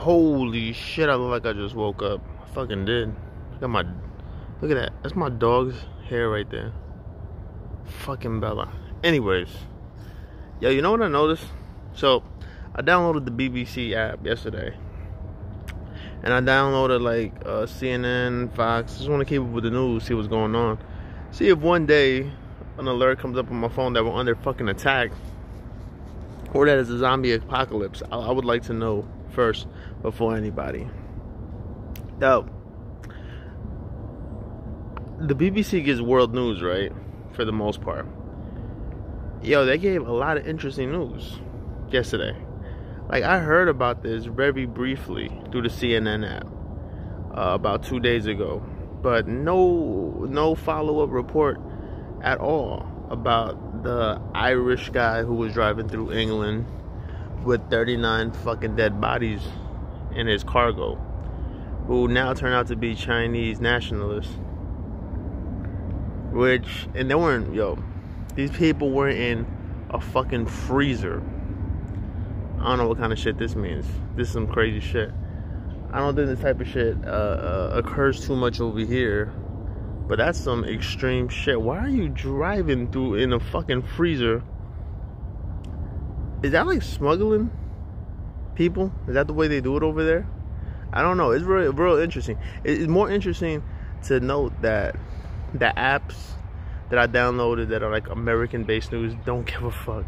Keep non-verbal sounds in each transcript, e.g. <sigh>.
Holy shit, I look like I just woke up. I fucking did. Look at my look at that. That's my dog's hair right there. Fucking Bella. Anyways. Yo, you know what I noticed? So I downloaded the BBC app yesterday. And I downloaded like uh, CNN, Fox. Just want to keep up with the news, see what's going on. See if one day an alert comes up on my phone that we're under fucking attack or that it's a zombie apocalypse. I, I would like to know first before anybody. Now, the BBC gives world news, right? For the most part. Yo, they gave a lot of interesting news yesterday. Like I heard about this very briefly through the CNN app uh, about two days ago, but no no follow up report at all about the Irish guy who was driving through England with 39 fucking dead bodies in his cargo, who now turned out to be Chinese nationalists. Which, and they weren't, yo, these people were in a fucking freezer. I don't know what kind of shit this means. This is some crazy shit. I don't think this type of shit uh, uh, occurs too much over here. But that's some extreme shit. Why are you driving through in a fucking freezer? Is that like smuggling people? Is that the way they do it over there? I don't know. It's real, real interesting. It's more interesting to note that the apps that I downloaded that are like American based news don't give a fuck.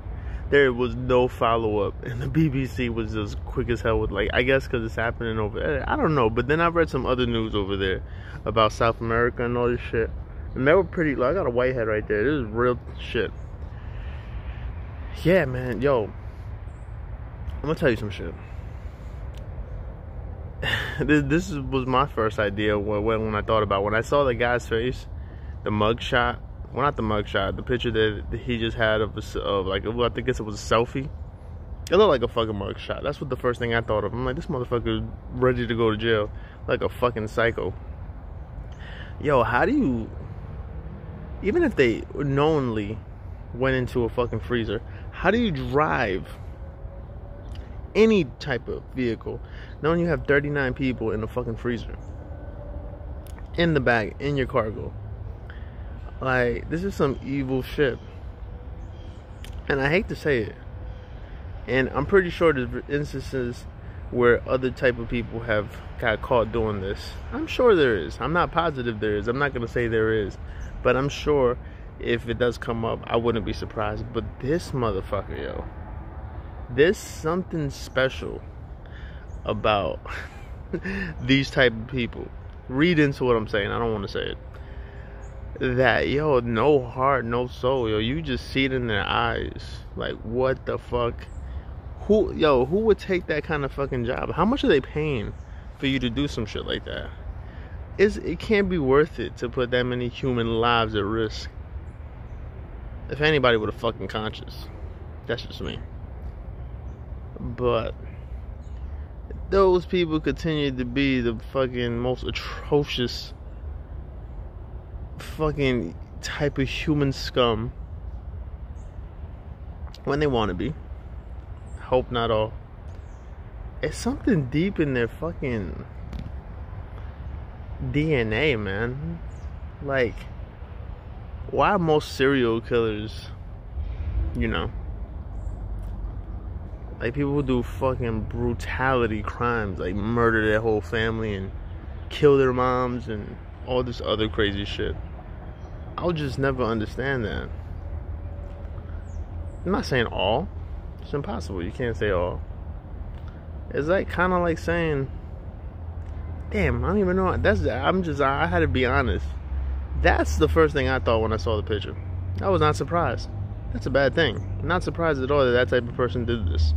There was no follow up, and the BBC was just quick as hell with like I guess because it's happening over there. I don't know, but then I read some other news over there about South America and all this shit, and they were pretty. Like, I got a white head right there. This is real shit. Yeah, man, yo, I'm gonna tell you some shit. <laughs> this this was my first idea when when I thought about when I saw the guy's face, the mug shot well not the mugshot, the picture that he just had of, of like I think it was a selfie. It looked like a fucking mugshot. That's what the first thing I thought of. I'm like, this motherfucker is ready to go to jail, like a fucking psycho. Yo, how do you? Even if they knowingly went into a fucking freezer, how do you drive any type of vehicle knowing you have 39 people in a fucking freezer? In the back, in your cargo. Like, this is some evil shit. And I hate to say it. And I'm pretty sure there's instances where other type of people have got caught doing this. I'm sure there is. I'm not positive there is. I'm not going to say there is. But I'm sure if it does come up, I wouldn't be surprised. But this motherfucker, yo. There's something special about <laughs> these type of people. Read into what I'm saying. I don't want to say it. That yo no heart no soul yo. You just see it in their eyes. Like what the fuck? Who yo who would take that kind of fucking job? How much are they paying for you to do some shit like that? Is it can't be worth it to put that many human lives at risk. If anybody with a fucking conscience that's just me but those people continue to be the fucking most atrocious fucking type of human scum when they want to be. Hope not all. It's something deep in their fucking DNA, man. Like, why most serial killers, you know, like people who do fucking brutality crimes, like murder their whole family and kill their moms and all this other crazy shit. I'll just never understand that. I'm not saying all. It's impossible. You can't say all. It's like kind of like saying, "Damn, I don't even know." That's I'm just I had to be honest. That's the first thing I thought when I saw the picture. I was not surprised. That's a bad thing. I'm not surprised at all that that type of person did this.